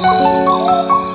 Música